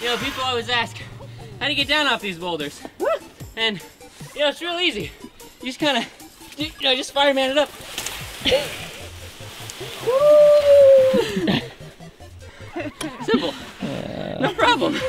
You know, people always ask, how do you get down off these boulders? And, you know, it's real easy. You just kind of, you know, just fireman it up. Simple. No problem.